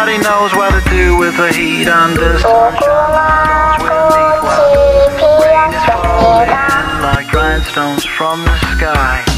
Nobody knows what to do with the heat under sunshine. Rain is like grindstones from the sky.